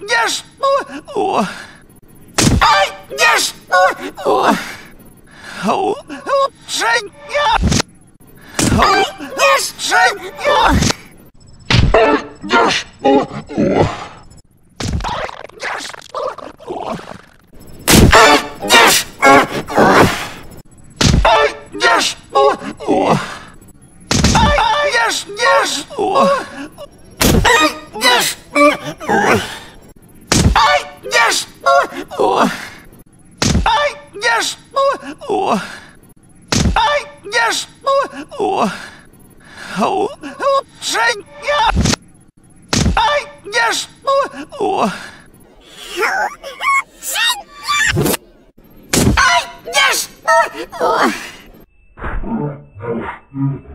не жду. Ну, о. Ай, не жду. Ну, о. Лучше нет. Ай, не жду. Ай, не жду. О. Ай, не жду. Ну, Ай, не жду. где ж... О! Ай, где ж... О! Женя! Ай, где ж... О! Ай, где ж... О!